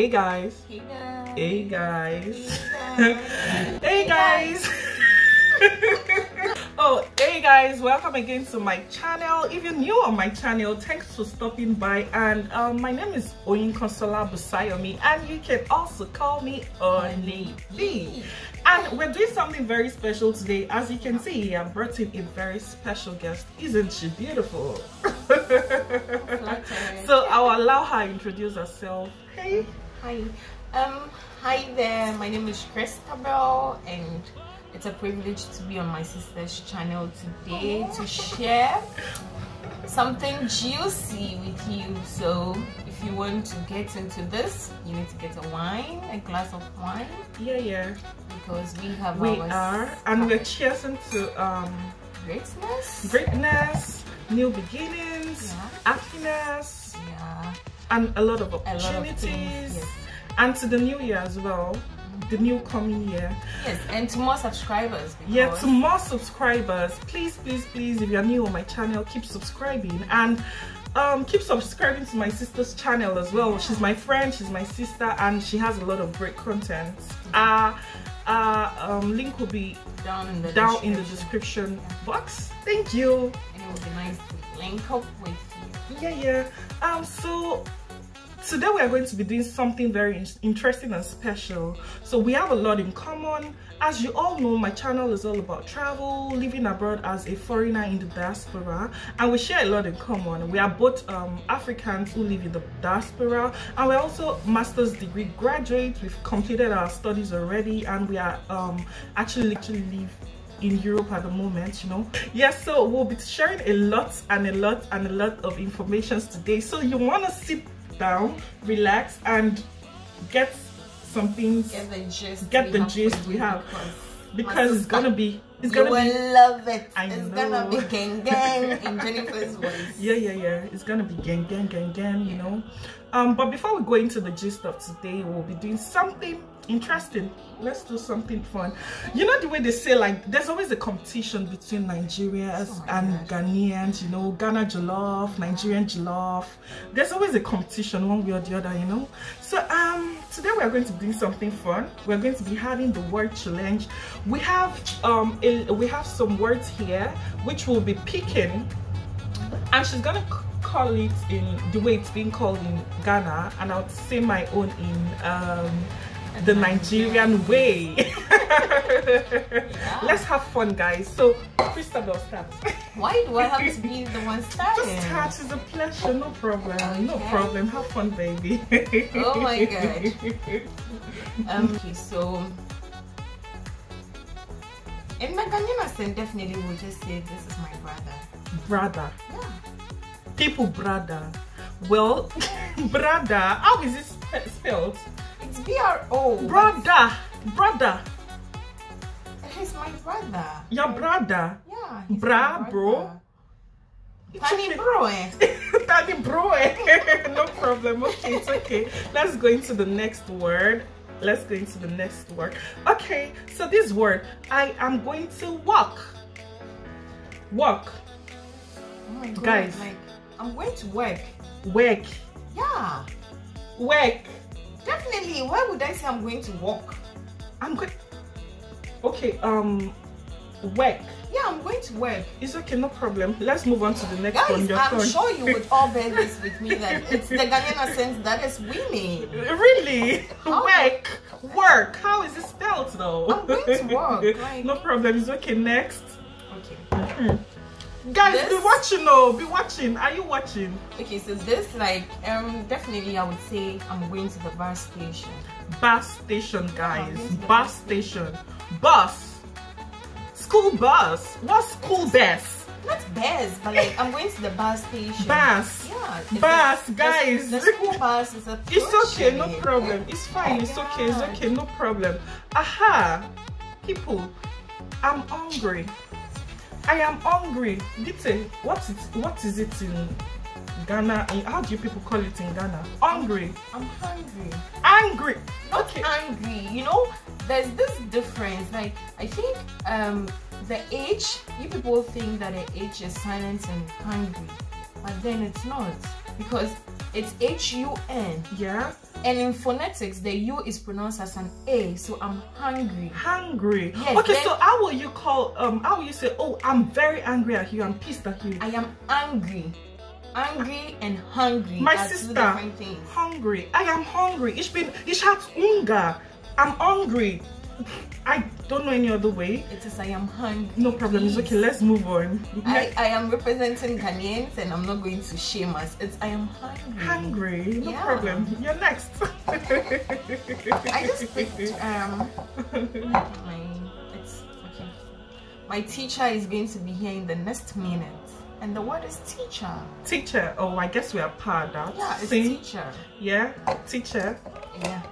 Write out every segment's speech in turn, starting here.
Hey guys. Hey guys. Hey guys. Hey guys. oh, hey guys, welcome again to my channel. If you're new on my channel, thanks for stopping by. And um, my name is Oyinkansola Busayomi, and you can also call me Oni B. And we're doing something very special today. As you can see, I brought in a very special guest. Isn't she beautiful? so I'll allow her introduce herself. Hey. Hi. Um, hi there. My name is Christabel and it's a privilege to be on my sister's channel today to share something juicy with you. So if you want to get into this, you need to get a wine, a glass of wine. Yeah, yeah. Because we have we are and we're cheering to um greatness, greatness, new beginnings, yeah. happiness, and a lot of opportunities, lot of yes. and to the new year as well the new coming year. Yes, and to more subscribers. Yeah, to more subscribers. Please, please, please, if you're new on my channel, keep subscribing and um, keep subscribing to my sister's channel as well. She's my friend, she's my sister, and she has a lot of great content. Uh, uh, um, link will be down in the down in the description box. Thank you. And it would be nice to link up with you. Yeah, yeah. Um, so today we are going to be doing something very interesting and special. So we have a lot in common. As you all know my channel is all about travel living abroad as a foreigner in the diaspora and we share a lot in common. We are both um, africans who live in the diaspora and we're also master's degree graduates. We've completed our studies already and we are um, actually actually live in Europe at the moment, you know. Yes, so we'll be sharing a lot and a lot and a lot of information today. So you want to sit down, relax, and get some things. Get the gist. Get the gist we have. Because it's gonna be it's gonna will be love it. I it's know. gonna be gang gang in Jennifer's voice. Yeah, yeah, yeah. It's gonna be gang gang gang gang, you know. Um, but before we go into the gist of today, we'll be doing something interesting let's do something fun you know the way they say like there's always a competition between nigerians oh and gosh. ghanaians you know ghana jollof nigerian jollof there's always a competition one way or the other you know so um today we are going to do something fun. We're going to be having the word challenge. We have um a, we have some words here which we'll be picking and she's gonna call it in the way it's being called in ghana and i'll say my own in um the Nigerian way. yeah. Let's have fun, guys. So, Christabel starts. Why do I have to be the one starting? Just start. It's a pleasure. No problem. Okay. No problem. Have fun, baby. oh my god. Um, okay, so in my Ghanaian definitely we'll just say this is my brother. Brother. Yeah. People, brother. Well, brother. How is it spelled? It's B-R-O. Brother. Brother. He's my brother. Your brother? Yeah. Bra, bro. Tani bro eh? Tani bro eh? no problem. Okay, it's okay. Let's go into the next word. Let's go into the next word. Okay, so this word, I am going to walk. Walk. Oh my God. Guys. Like, I'm going to work. Work. Yeah. Work. Definitely. Why would I say I'm going to walk? I'm going. Okay. Um, work. Yeah, I'm going to work. It's okay, no problem. Let's move on to the next Guys, one. Your I'm turn. sure you would all bear this with me that it's the Ghanaian sense that is winning. Really? How work. Work. How is it spelled though? I'm going to work. Like... No problem. It's okay. Next. Okay. Mm -hmm. Guys, this... be watching oh, be watching. Are you watching? Okay, so this like um definitely I would say I'm going to the bus station. Bus station, guys. Bus, station. Bus. School bus. What school bus? Not bus, but like I'm going to the bus station. Bus. Yeah. Bus, a, guys. The, the, school bus is a. It's okay, no problem. It's fine. It's okay. It's okay, no problem. Aha, people, I'm hungry. I am hungry. Dite, what is what is it in Ghana? How do you people call it in Ghana? Hungry. I'm hungry. Angry. Not okay. angry. You know, there's this difference. Like I think um the H, you people think that the H is silent and hungry, but then it's not because it's H U N. Yeah. And in phonetics, the U is pronounced as an A, so I'm hungry. Hungry. Yes, okay, then- so how will you call um how will you say, Oh, I'm very angry at you, I'm pissed at you? I am angry. Angry and hungry My sister. Hungry. I am hungry. Ich bin ich hat Hunger. I'm hungry. I don't know any other way. It is I am hungry. No problem. It's okay. Let's move on. I, I am representing Ghanaians and I'm not going to shame us. It's I am hungry. Hungry. No Yeah. problem. You're next. I just picked um my it's okay. My teacher is going to be here in the next minute. And the word is teacher. teacher. Oh, I guess we are part that. Yeah, it's Sing. teacher. Yeah, teacher. Yeah.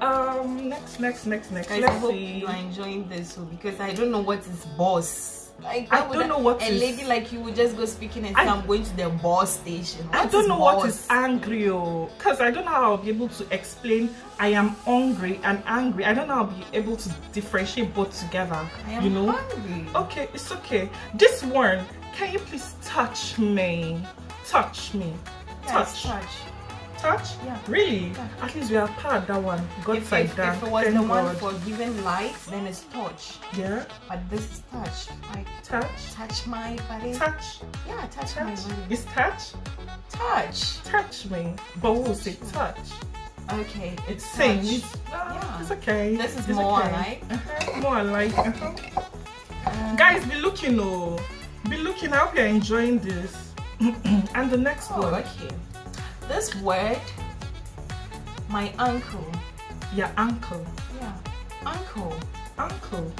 Um, next, next, next, next. I Let's hope see. you are enjoying this because I don't know what is boss. Like I don't know what a is- lady like you would just go speaking and say I'm going to the boss station. I don't know what boss? is angry, oh, because I don't know how I'll be able to explain I am hungry and angry. I don't know how I'll be able to differentiate both together. I am you know? hungry. Okay, it's okay. This one, can you please touch me? Touch me. Yes, touch. touch. Touch? Yeah. Really? Yeah. At least we are part that one. God If, if, down. if it was Thank the one for giving light, then it's touch. Yeah. But this is touch. Like Touch. touch my body. Touch. Yeah, touch, Touch. my body. Is touch? Touch. Touch me. But we'll say touch. Okay, It's it's same. It's, uh, Yeah. it's okay. This is It's more okay. alike. Uh-huh. More alike. Uh-huh. Um, Guys, be looking, oh. Be looking. I hope you're enjoying this. and the next Oh, one. okay. This word, my uncle. Your uncle. Yeah, uncle. Uncle.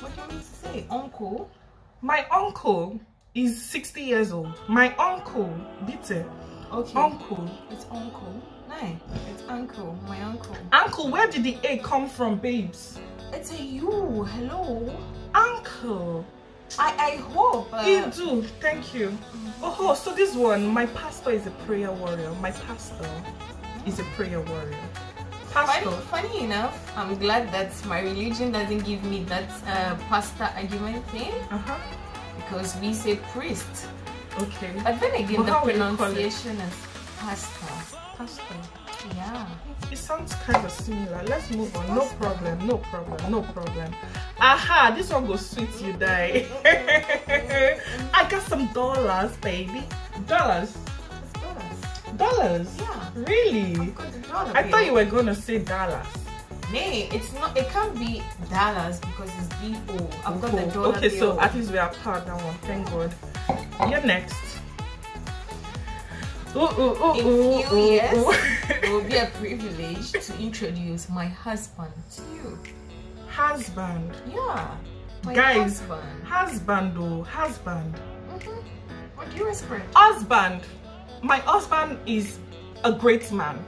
What do you mean to say? Uncle? My uncle is 60 years old. My uncle, bitte. Okay. Uncle. It's uncle. No, it's uncle. My uncle. Uncle, where did the A come from, babes? It's a you. Hello. Uncle. I I hope. Uh, You do. Thank you. Oh, so this one, my pastor is a prayer warrior. My pastor is a prayer warrior. Pastor. Funny, funny enough, I'm glad that my religion doesn't give me that uh, pastor argument thing Uh-huh. because we say priest. Okay. But then again, But the how will you call it? pronunciation is pastor. Pastor. Yeah. It sounds kind of similar. Let's move on. No problem. No problem. No problem. Aha, this one goes sweet you die. I got some dollars, baby. Dollars. Dollars. Dollars. Yeah. Really? I've got the dollar I thought you were gonna say dollars. Nay, it's not. It can't be dollars because it's D O. I've got the dollar okay, so at least we are part that one. Thank God. You're next. In few years, it will be a privilege to introduce my husband to you. Husband. Yeah. My Guys, husband. Husband, oh, husband. Mhm. What do you expect? Husband. My husband is a great man.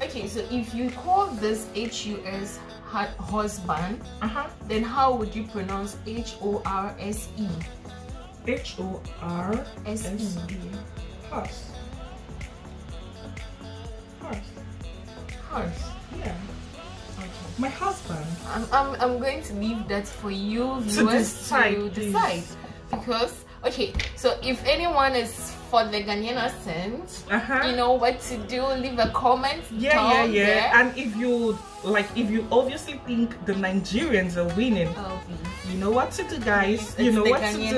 Okay, so if you call this H U S husband, Uh huh. then how would you pronounce H-O-R-S-E? H-O-R-S-E. Horse. Horse. Horse. Yeah. Okay. My husband. I'm, I'm, I'm going to leave that for you viewers decide, to decide because okay so if anyone is for the Ghanaian accent Uh huh. you know what to do leave a comment Yeah, yeah, down yeah. there. And if you like, if you obviously think the Nigerians are winning, please. you know what to do, guys. It's you know what Ghanaian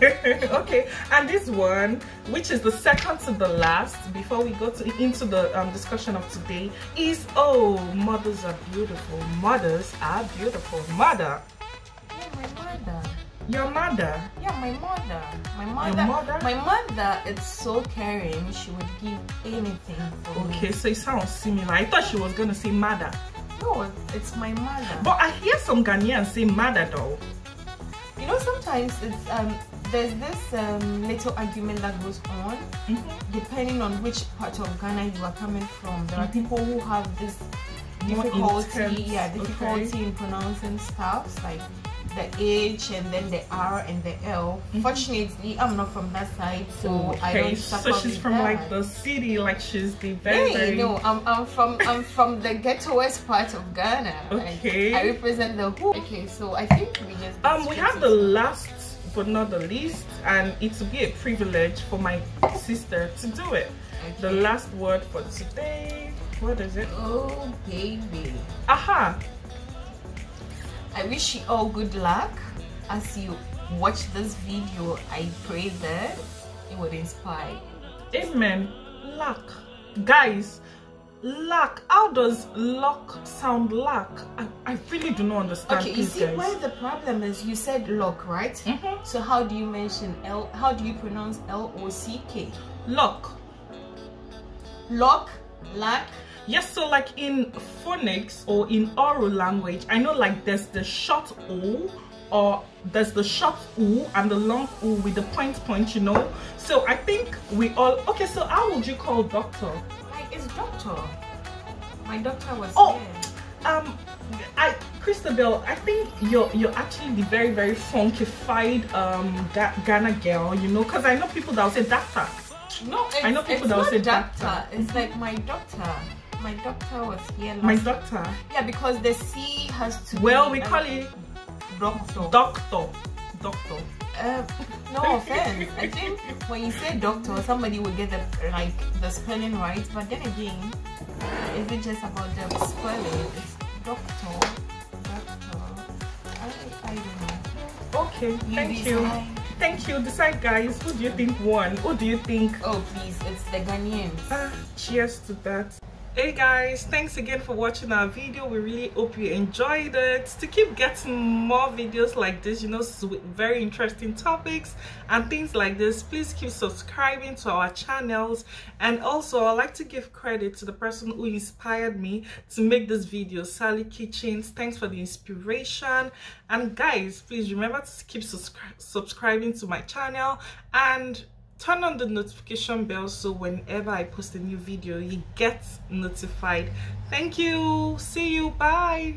to do. okay, and this one, which is the second to the last, before we go to into the um, discussion of today, is oh, mothers are beautiful. Mothers are beautiful. Mother, yeah my mother your mother. yeah my mother my mother mother? my mother is so caring she would give anything for Okay, me so it sounds similar. I thought she was gonna say mother, no it's my mother but I hear some Ghanaians say mother though. you know sometimes it's um there's this um little argument that goes on Mhm. depending on which part of Ghana you are coming from, there are Mhm. people who have this difficulty, yeah, difficulty okay. in pronouncing stuffs like the H and then the R and the L. Mhm. Fortunately, I'm not from that side, so I okay, don't suffer so she's from that. like the city, like she's the very, Hey, no, I'm, I'm from I'm from the ghettoest part of Ghana. Okay. I represent the who. Okay, so I think we just. Um, we have the into- last but not the least and it will be a privilege for my sister to do it okay. the last word for today what is it oh baby aha i wish you all good luck. As you watch this video i pray that it would inspire amen. Luck. Guys luck. How does luck sound luck? I, I really do not understand okay you see guys. where the problem is you said luck right? Mm -hmm. so how do you mention l how do you pronounce l-o-c-k. Luck luck luck yes so like in phonics or in oral language i know like there's the short o or there's the short u and the long u with the point point you know so i think we all okay so how would you call doctor is doctor. My doctor was oh, Um, I, Christabel, I think you're you're actually the very very funkified um Ghana girl, you know, because I know people that will say doctor. No, I know people that will say doctor. doctor. It's like my doctor. My doctor was here. my doctor. Yeah, because the C has to. Well, we call it doctor. Doctor. Doctor. Uh, no offense. I think when you say doctor, somebody will get the like the spelling right. But then again, is it just about the spelling? It's doctor, doctor. I, I don't know. Okay, you thank decide. you. Thank you. Decide, guys. Who do you think won? Who do you think? Oh, please, it's the Ghanaians. Ah, cheers to that hey guys thanks again for watching our video. We really hope you enjoyed it. To keep getting more videos like this you know very interesting topics and things like this please keep subscribing to our channels. And also i'd like to give credit to the person who inspired me to make this video sally kitchens. Thanks for the inspiration. And guys please remember to keep subscri subscribing to my channel. And turn on the notification bell so whenever i post a new video you get notified. Thank you. See you. Bye